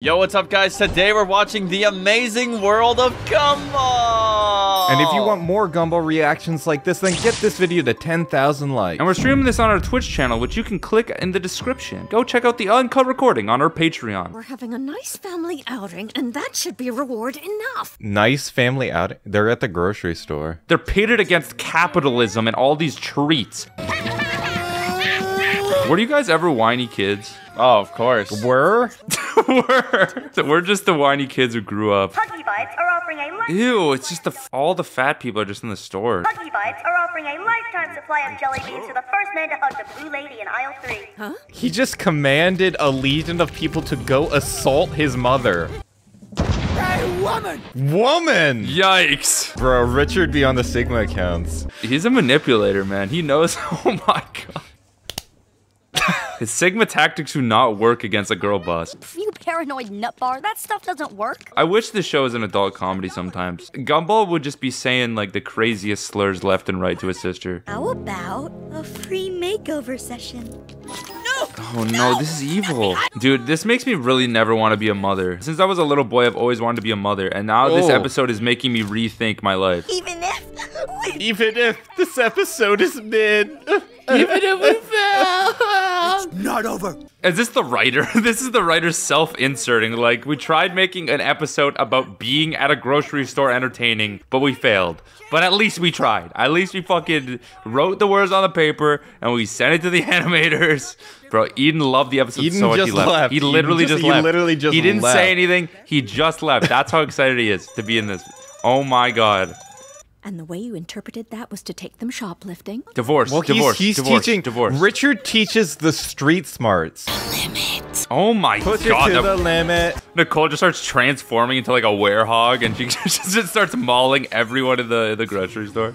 Yo, what's up, guys? Today we're watching the amazing world of Gumball! And if you want more Gumball reactions like this, then get this video to 10,000 likes. And we're streaming this on our Twitch channel, which you can click in the description. Go check out the uncut recording on our Patreon. We're having a nice family outing, and that should be reward enough. Nice family outing. They're at the grocery store. They're pitted against capitalism and all these treats. Were you guys ever whiny kids? Oh, of course. Were? we're, we're just the whiny kids who grew up. Huggy Bites are offering a li- Ew, it's just the all the fat people are just in the store. Huggy Bites are offering a lifetime supply of jelly beans to the first man to hug the blue lady in aisle three. Huh? He just commanded a legion of people to go assault his mother. Hey, woman! Woman! Yikes! Bro, Richard be on the Sigma accounts. He's a manipulator, man. He knows. Oh my god. His Sigma tactics do not work against a girl boss. You paranoid nutbar, that stuff doesn't work. I wish this show was an adult comedy sometimes. Gumball would just be saying like the craziest slurs left and right to his sister. How about a free makeover session? No! Oh no, this is evil. Dude, this makes me really never want to be a mother. Since I was a little boy, I've always wanted to be a mother, and now this Oh. episode is making me rethink my life. Even if Even if this episode is mid. Even if we fail. Not over. Is this the writer? this is the writer self-inserting. Like, we tried making an episode about being at a grocery store entertaining, but we failed. But at least we tried. At least we fucking wrote the words on the paper and we sent it to the animators. Bro, Eden loved the episode Eden so much he left. left. He literally just- just, he left. literally just He didn't left. say anything. He just left. That's how excited he is to be in this. Oh my god. And the way you interpreted that was to take them shoplifting. Divorce. Well, divorce. he's, he's divorce. teaching. Divorce. Richard teaches the street smarts. The limit. oh my Push god. it to that- the limit. Nicole just starts transforming into like a werehog and she just starts mauling everyone in the in the grocery store.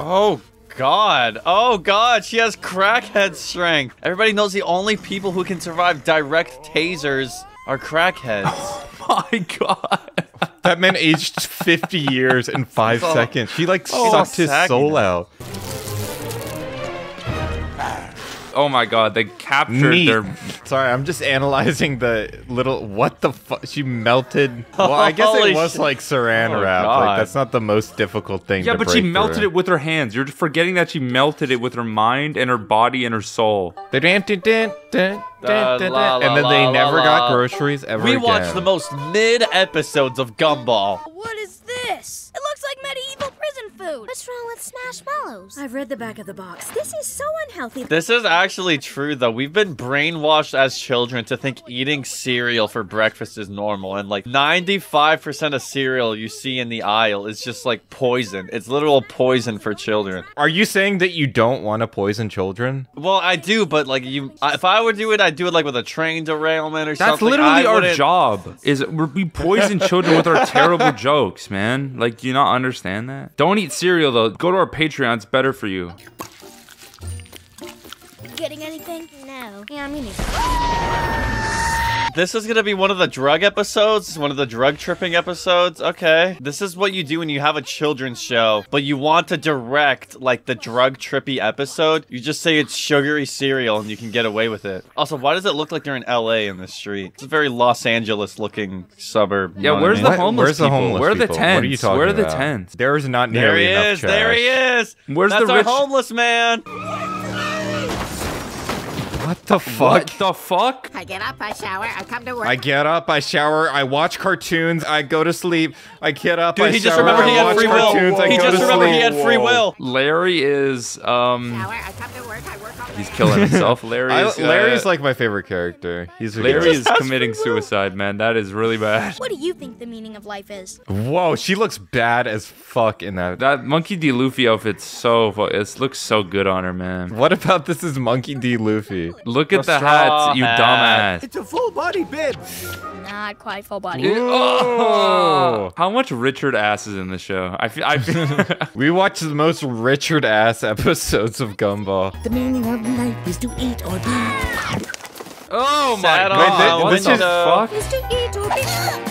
Oh, God. Oh, God. She has crackhead strength. Everybody knows the only people who can survive direct tasers are crackheads. My god. That man aged 50 years in five Oh. seconds. She like Oh, sucked his soul now. out. Oh my god, they captured Neat. their Sorry, I'm just analyzing the little. What the fuck? She melted. Well, I guess Holy it was shit. like saran Oh, wrap. God. Like that's not the most difficult thing. Yeah, to but she break melted through. it with her hands. You're forgetting that she melted it with her mind and her body and her soul. And then they never got groceries ever we watched the most mid episodes of Gumball. What is this? It looks like medieval prison food. What's wrong with Smashmallows? I've read the back of the box. This is so unhealthy. This is actually true, though. We've been brainwashed as children to think eating cereal for breakfast is normal. And like 95% of cereal you see in the aisle is just like poison. It's literal poison for children. Are you saying that you don't want to poison children? Well, I do, but like you, I- if I would do it, I'd do it like with a train derailment or That's something. That's literally I our wouldn't- job. Is we we poison children with our terrible jokes, man. Like, do you not understand that? Don't eat cereal though. Go to our Patreon. It's better for you. Getting anything? No. Yeah, me neither. This is gonna be one of the drug episodes, one of the drug tripping episodes. Okay. This is what you do when you have a children's show, but you want to direct like the drug trippy episode. You just say it's sugary cereal and you can get away with it. Also, why does it look like you're in LA in this street? It's a very Los Angeles looking suburb. Yeah, know what I where's mean? the homeless Where's the homeless Where are the people? What are you tents? talking Where are the about? tents? There is not nearly There he enough is. There he is. Where's That's the our rich- homeless man. What the fuck? What the fuck? I get up, I shower, I come to work. I get up, I shower, I watch cartoons, I go to sleep. I get up, Dude, I he just shower, remembered I he had watch free will. cartoons, I He go just to remembered sleep. he had free will. Larry is um shower, I come to work, I work all he's killing himself. Larry I, is uh, Larry's like my favorite character. He's Larry is committing suicide, man. That is really bad. What do you think the meaning of life is? Whoa, she looks bad as fuck in that. That Monkey D. Luffy outfit's so fu- it looks so good on her, man. What about this is Monkey D. Luffy? Look at The the straw hats, you hat. dumbass. It's a full body bib. Not quite full body. Oh. How much Richard ass is in the show? I feel. I feel We watched the most Richard ass episodes of Gumball. The meaning of life is to eat or be. oh my Sat on god! a What this the is- fuck?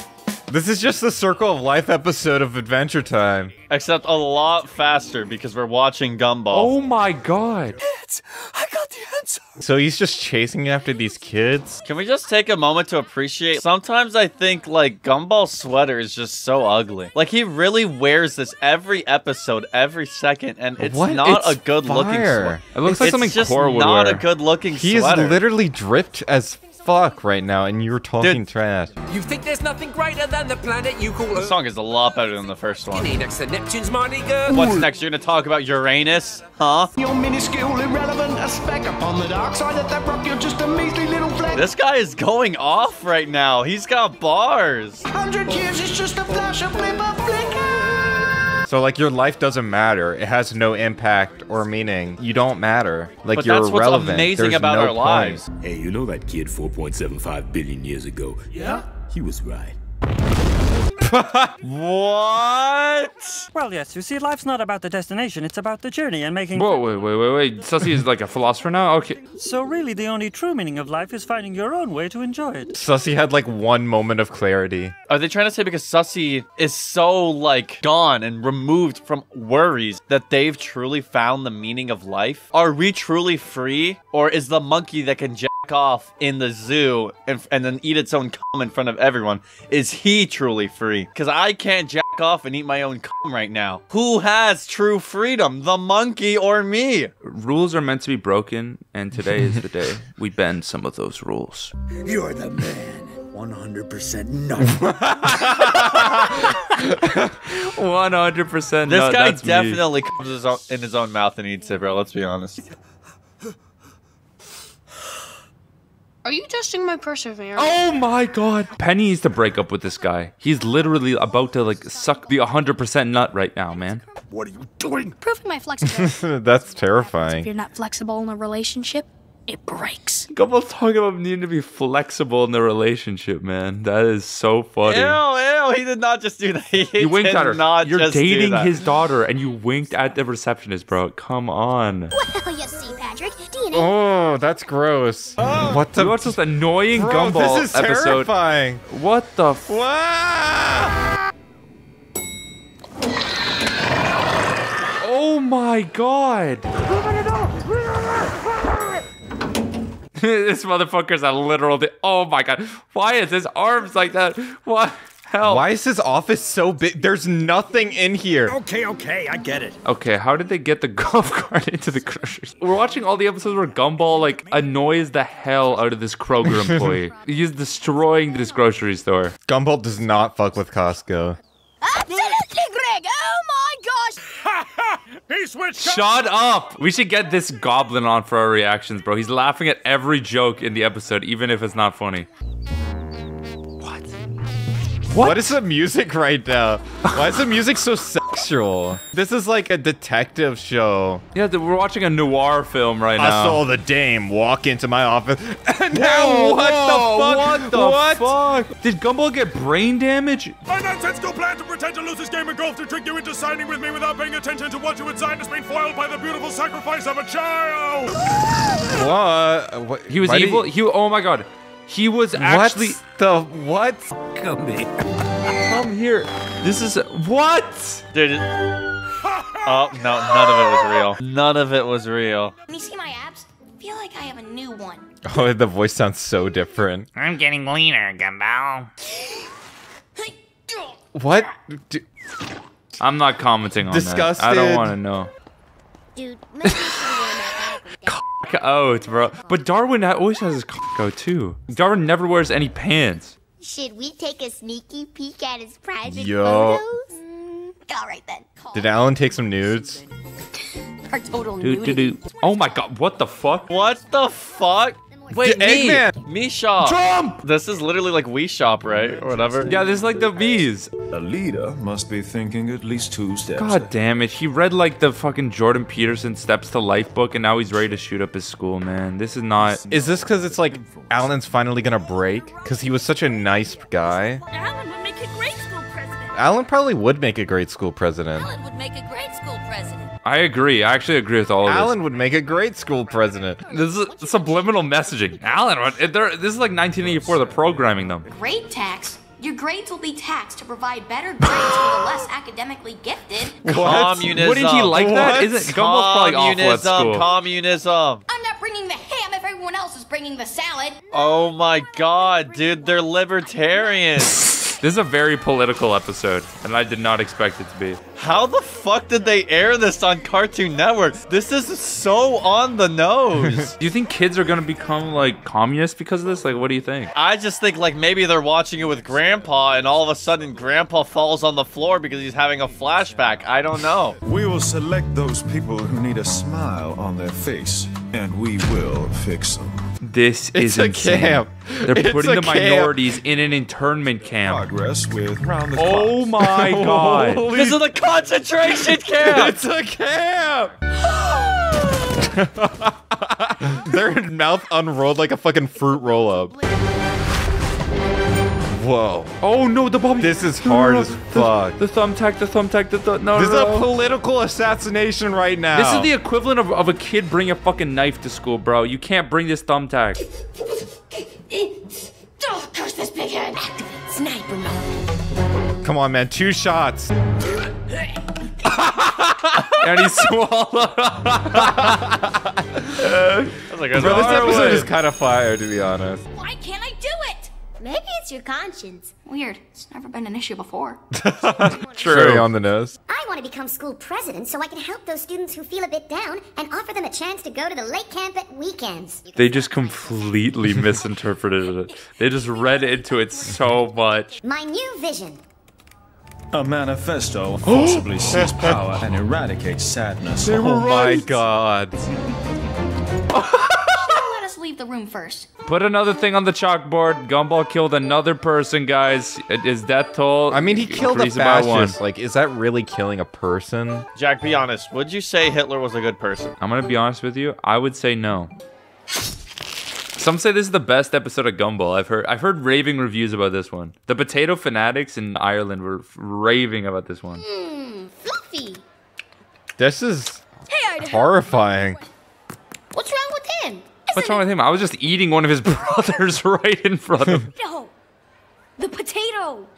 This is just the Circle of Life episode of Adventure Time. Except a lot faster because we're watching Gumball. Oh my god! I got the nuts. So he's just chasing after these kids? Can we just take a moment to appreciate? Sometimes I think like Gumball's sweater is just so ugly. Like he really wears this every episode, every second, and it's What? not It's a good looking sweater. It looks like it's something just Kori would not a good looking He is literally dripped as fuck right now, and you're talking Dude. trash. You think there's nothing greater than the planet you call the Earth? song is a lot better than the first one. next to Neptune's mighty girl. What's next? You're gonna talk about Uranus, huh? You're minuscule, irrelevant, a speck upon the dark side of that rock. You're just a measly little fleck. This guy is going off right now. He's got bars. Hundred years is just a flash, a blip, a flicker. So like your life doesn't matter. It has no impact or meaning. You don't matter. Like But you're that's what's irrelevant. amazing There's about no our point. lives. Hey, you know that kid 4.75 billion years ago? Yeah? He was right. What? Well, yes, you see, life's not about the destination, it's about the journey and making. Whoa, wait, wait, wait, wait. Sussie is like a philosopher now? Okay. So, really, the only true meaning of life is finding your own way to enjoy it. Sussie had like one moment of clarity. Are they trying to say because Sussie is so like gone and removed from worries that they've truly found the meaning of life? Are we truly free, or is the monkey that can jack off in the zoo and, and then eat its own cum in front of everyone? Is he truly free? Because I can't jack off and eat my own cum right now. Who has true freedom, the monkey or me? Rules are meant to be broken, and today is the day we bend some of those rules. You're the man. 100% no. 100% This no, guy that's me. definitely comes his own, in his own mouth and eats it, bro. Let's be honest. Are you testing my perseverance? Oh my god. Penny needs to break up with this guy. He's literally about to like suck the 100% nut right now, man. What are you doing? Proving my flexibility. That's terrifying. if you're not flexible in a relationship, it breaks. Gumball's talking about needing to be flexible in the relationship, man. That is so funny. Ew, ew, he did not just do that. He, You winked did at her. Not You're just dating his daughter, and you winked at the receptionist, bro. Come on. Well, you see, Patrick, DNA. Oh, that's gross. Oh, what the? You watched this annoying Bro, Gumball this is episode. terrifying. What the? F- Wow! oh my god! this motherfucker's a literal. Di- oh my god! Why is his arms like that? What? Hell. Why is his office so big? There's nothing in here. Okay, okay, I get it. Okay, how did they get the golf cart into the grocery store? We're watching all the episodes where Gumball like annoys the hell out of this Kroger employee. He's destroying this grocery store. Gumball does not fuck with Costco. Absolutely, Greg! Oh my gosh! He switched. Shut up! We should get this goblin on for our reactions, bro. He's laughing at every joke in the episode, even if it's not funny. What is the music right now? Why is the music so sexual? This is like a detective show. Yeah, th- we're watching a noir film right I now. I saw the dame walk into my office. And now Whoa, what whoa, the fuck? What the What? fuck? Did Gumball get brain damage? My nonsensical plan to pretend to lose this game of golf to trick you into signing with me without paying attention to what you would sign has been foiled by the beautiful sacrifice of a child. What? what? He was why did evil. He, oh my god. He was actually. What the what? Come here. Come here. This is what? Dude. Oh no, none of it was real. None of it was real. When you see my abs, I feel like I have a new one. Oh, the voice sounds so different. I'm getting leaner, Gumball. What? I'm not commenting on that. I don't want to know. Dude, maybe you should wear that back with that. Out, bro. But Darwin ha- always has his cock out too. Darwin never wears any pants. Should we take a sneaky peek at his private Yo. photos? Mm, all right then. Did Alan take some nudes? Our total Do, do, do. Oh my god, what the fuck? What the fuck? Wait, D- me, Eggman! me shop. Jump! This is literally like we shop, right, or whatever. Yeah, this is like the bees. A leader must be thinking at least two steps. God damn it. He read like the fucking Jordan Peterson Steps to Life book and now he's ready to shoot up his school, man. This is not. Is this because it's like Alan's finally gonna break? Because he was such a nice guy. Alan would make a great school president. Alan probably would make a great school president. Alan would make a great school president. I agree. I actually agree with all of this. Alan would make a great school president. this. This is subliminal messaging. Alan, this is like 1984. They're programming them. Grade tax? Your grades will be taxed to provide better grades for the less academically gifted. Communism. Wouldn't he like that? What? Isn't Gumball's probably awful at communism? school? Communism. I'm not bringing the ham if everyone else is bringing the salad. Oh my god, dude, they're libertarians. This is a very political episode, and I did not expect it to be. How the fuck did they air this on Cartoon Network? This is so on the nose. Do you think kids are gonna become like communists because of this? Like, what do you think? I just think like maybe they're watching it with Grandpa, and all of a sudden Grandpa falls on the floor because he's having a flashback. I don't know. We will select those people who need a smile on their face, and we will fix them. This It's is a insane. camp. They're It's putting the camp. minorities in an internment camp. Progress with round the Oh clock. my god. Holy- This is a concentration camp. It's a camp! Their mouth unrolled like a fucking fruit roll up. Whoa. Oh no, the Bobby. This is No, no, hard no. as fuck. The, the thumbtack, the thumbtack, the th- no, This is no, a no. political assassination right now. This is the equivalent of, of a kid bringing a fucking knife to school, bro. You can't bring this thumbtack. Oh, curse this big head. Sniper mode. Come on, man. Two shots. and he swallowed. like, Bro, this episode is kind of fire, to be honest. Why can't I do it? Maybe it's your conscience. Weird. It's never been an issue before. True. Very on the nose. I want to become school president so I can help those students who feel a bit down and offer them a chance to go to the lake camp at weekends. They just completely misinterpreted it. They just read into it so much. My new vision. A manifesto forcibly seize power and eradicate sadness. oh my god. Let us leave the room first. Put another thing on the chalkboard. Gumball killed another person, guys. It is death toll. I mean, he killed a one. fascist. Like, is that really killing a person? Jack, be honest. Would you say Hitler was a good person? I'm gonna be honest with you. I would say no. Some say this is the best episode of Gumball. I've heard. I've heard raving reviews about this one. The potato fanatics in Ireland were raving about this one. Hmm, fluffy. This is Hey, Idaho. horrifying. What's wrong with him? What's wrong with him? I was just eating one of his brothers right in front of him. No. The potato.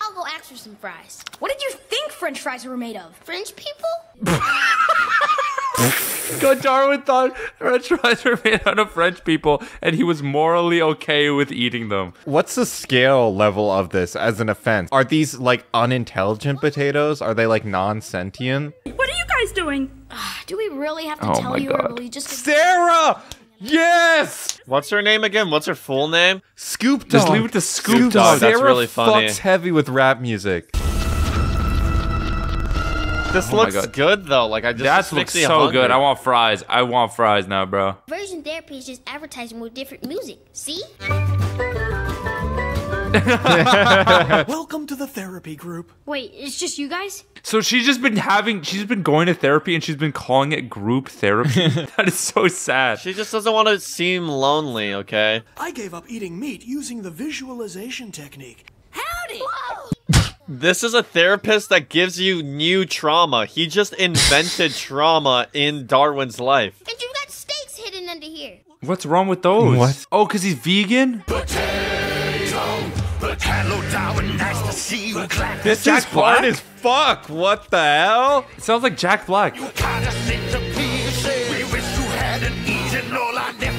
I'll go ask for some fries. What did you think French fries were made of? French people? God, Darwin thought French fries were made out of French people, and he was morally okay with eating them. What's the scale level of this as an offense? Are these like unintelligent potatoes? Are they like non-sentient? What are you guys doing? Ah, do we really have to Oh tell my you or God. will you just Sarah! Yes! What's her name again? What's her full name? Scoop Dog. Just leave it to Scoop Scoop Dog. That's Sarah really funny. fucks heavy with rap music. This Oh looks good though. Like I just That this looks makes me so hungry. good. I want fries. I want fries now, bro. Version therapy is just advertising with different music. See? Welcome to the therapy group. Wait, it's just you guys? So she's just been having, she's been going to therapy and she's been calling it group therapy. that is so sad. She just doesn't want to seem lonely. Okay. I gave up eating meat using the visualization technique. Howdy! This is a therapist that gives you new trauma. He just invented trauma in Darwin's life. And you got steaks hidden under here. What's wrong with those? What? Oh, because he's vegan? This Jack is hard Black? as fuck. What the hell? It sounds like Jack Black.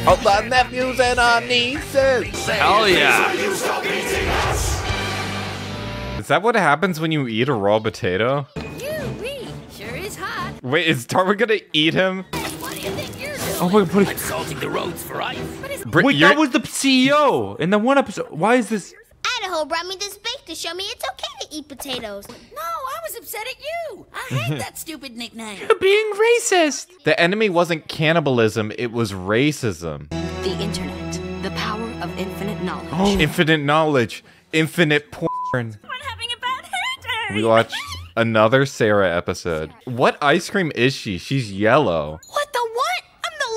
All our nephews and our nieces. Hell yeah. Is that what happens when you eat a raw potato? You. Sure is hot. Wait, is Darwin gonna eat him? What do you think you're doing? Oh my god. I'm salting the roads for ice. Br- Wait, you're- that was the CEO in the one episode. Why is this? Idaho brought me this bake to show me it's okay to eat potatoes. No, I was upset at you. I hate mhm. that stupid nickname. Being racist. the enemy wasn't cannibalism, it was racism. The internet. The power of infinite knowledge. Oh, Infinite knowledge, infinite porn. I'm having a bad hair day. We watched another Sarah episode. What ice cream is she? She's yellow. What the what? The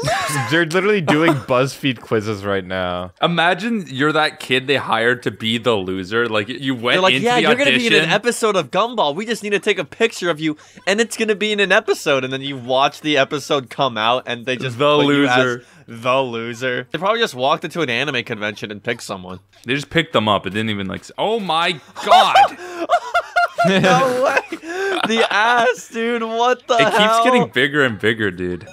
loser. They're literally doing BuzzFeed quizzes right now. Imagine you're that kid they hired to be the loser. Like you went They're like, into yeah, the you're audition. gonna be in an episode of Gumball. We just need to take a picture of you, and it's gonna be in an episode. And then you watch the episode come out, and they just The put you as loser. the loser. They probably just walked into an anime convention and picked someone. They just picked them up. It didn't even like. Oh my god! No way! the ass, dude. What the It keeps getting bigger and bigger, dude.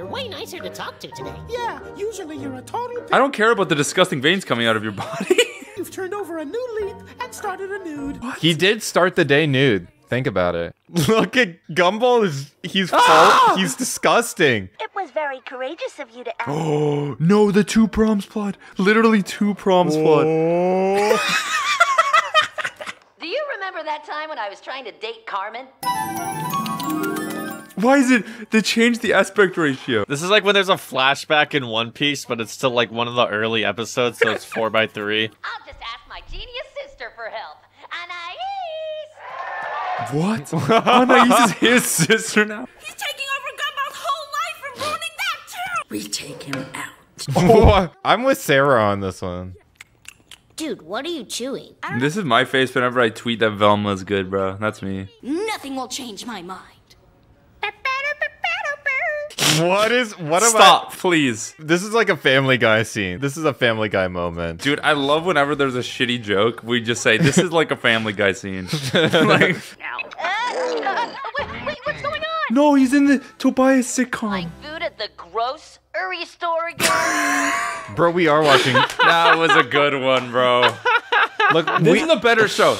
I must say, you're way nicer to talk to today. Yeah, usually you're a total. I don't care about the disgusting veins coming out of your body. You've turned over a new leaf and started a nude. He did start the day nude. Think about it. Look at Gumball is he's full, Ah! he's disgusting. It was very courageous of you to ask. Oh no, the two proms plot. Literally two proms plot. Do you remember that time when I was trying to date Carmen? Why is it they changed the aspect ratio? This is like when there's a flashback in One Piece, but it's still like one of the early episodes, so it's four by three. I'll just ask my genius sister for help. Anais! What? Anais is his sister now. He's taking over Gumball's whole life and ruining that too. We take him out. Oh, I'm with Sarah on this one. Dude, what are you chewing? This is my face whenever I tweet that Velma's good, bro. That's me. Nothing will change my mind. What is what am Stop, please. This is like a Family Guy scene. This is a Family Guy moment. Dude, I love whenever there's a shitty joke, we just say, this is like a Family Guy scene. like, wait, wait, what's going on? no, he's in the Tobias sitcom. Food at the gross Uri store again? Bro, we are watching. that was a good one, bro. Look, This we, is a better show.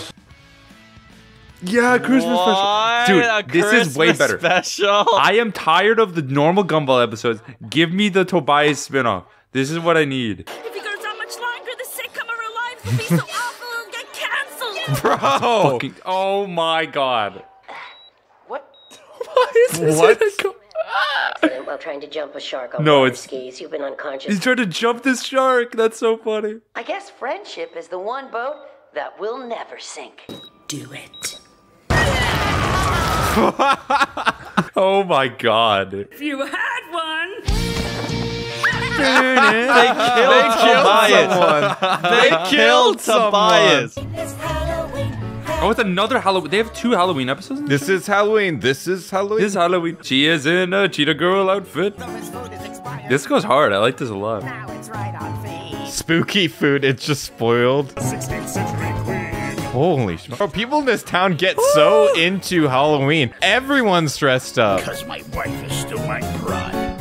Yeah, Christmas What? special. A Dude, this is way better. Special. I am tired of the normal Gumball episodes. Give me the Tobias spinoff. This is what I need. If he goes on much longer, the sitcom of our lives will be so awful it'll get cancelled. bro. Fucking, oh my god. What? Why is this What? in a co- while trying to jump a shark on No, water it's- skis. You've been unconscious. He's trying to jump this shark. That's so funny. I guess friendship is the one boat that will never sink. Do it. Oh my god. If you had one. they killed Tobias. They killed Tobias. Oh, it's another Halloween. They have two Halloween episodes? This is Halloween. This is Halloween. This is Halloween. She is in a cheetah girl outfit. This goes hard. I like this a lot. Spooky food. It's just spoiled. 16th century queen. Holy sh! Bro, people in this town get so into Halloween. Everyone's dressed up. Because my wife is still my bride.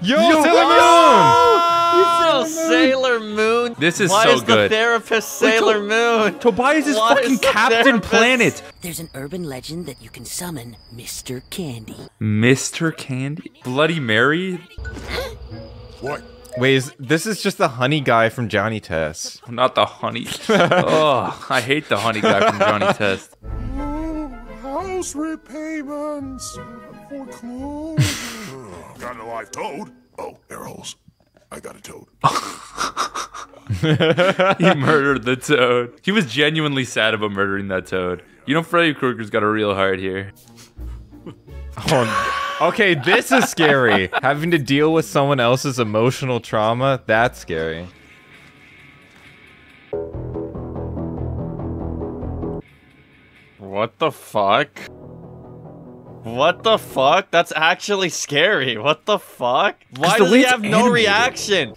Yo, Yo, Sailor Oh, Sailor Moon. This is Why so is the therapist Sailor Moon? Tobias is Why fucking is the Captain therapist- Planet. There's an urban legend that you can summon Mr. Candy. Mr. Candy? Bloody Mary? What? Moon. Wait, is, this is just the honey guy from Johnny Test. Not the honey. oh, I hate the honey guy from Johnny Test. House repayments. Foreclosure. got a live toad. Oh, air holes. I got a toad. he murdered the toad. He was genuinely sad about murdering that toad. You know, Freddy Krueger's got a real heart here. Oh, okay, this is scary. Having to deal with someone else's emotional trauma, that's scary. What the fuck? What the fuck? That's actually scary. What the fuck? Why does he have no reaction?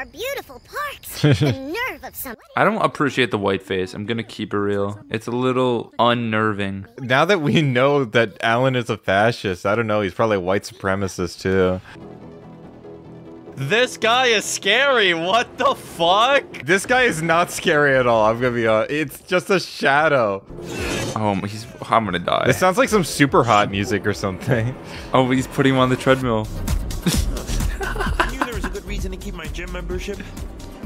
Littering our beautiful parks. the nerve of some. I don't appreciate the white face. I'm gonna keep it real. It's a little unnerving. Now that we know that Alan is a fascist, I don't know, he's probably a white supremacist too. This guy is scary. What the fuck? This guy is not scary at all, I'm gonna be honest. It's just a shadow. Oh, he's. I'm gonna die. This sounds like some super hot music or something. Oh, he's putting him on the treadmill. I knew there was a good reason to keep my gym membership.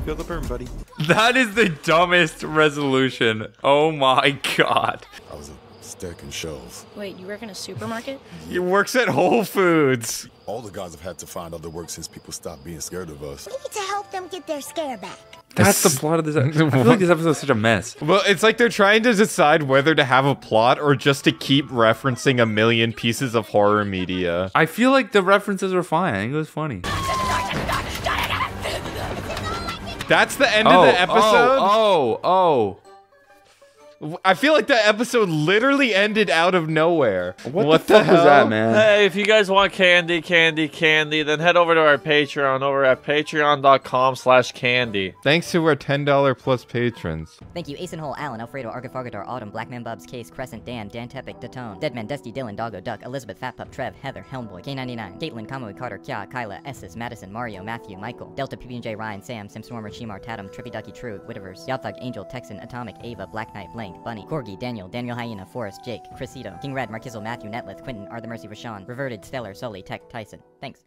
Feel the burn, buddy. That is the dumbest resolution. Oh my god. I was a stick stacking shelves. Wait, you work in a supermarket? He works at Whole Foods. All the guys have had to find other work since people stopped being scared of us. We need to help them get their scare back. That's the plot of this. I feel like this episode is such a mess. Well, it's like they're trying to decide whether to have a plot or just to keep referencing a million pieces of horror media. I feel like the references were fine. I think it was funny. That's the end oh, of the oh, oh, episode? Oh, oh, oh. I feel like that episode literally ended out of nowhere. What the fuck was that, hell? man? Hey, if you guys want candy, candy, candy, then head over to our Patreon over at patreon.com slash candy. Thanks to our $10 plus patrons. Thank you, Ace and Hole, Alan, Alfredo, Argafargador, Autumn, Blackman Bubs, Case, Crescent, Dan, Dan Tepic, Datone, Deadman, Dusty, Dylan, Doggo, Duck, Elizabeth, Fat Pup, Trev, Heather, Helmboy, K99, Caitlin, Kamui, Carter, Kya, Kyla, Esses, Madison, Mario, Matthew, Michael, Delta, PB&J, Ryan, Sam, Simstormer, Shimar, Tatum, Trippy Ducky, True, Witterverse, Yathug, Angel, Texan, Atomic, Ava, Black Knight, Blank, Bunny, Corgi, Daniel, Daniel Hyena, Forrest, Jake, Chrisito, King Red, Markizzle, Matthew, Netlith, Quentin, Arthur Mercy, Rashawn, Reverted, Stellar, Sully, Tech, Tyson. Thanks.